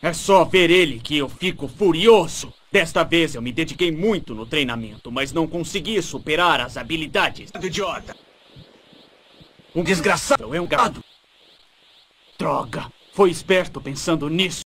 É só ver ele que eu fico furioso. Desta vez eu me dediquei muito no treinamento, mas não consegui superar as habilidades. Idiota. Um desgraçado é um gado. Droga, foi esperto pensando nisso.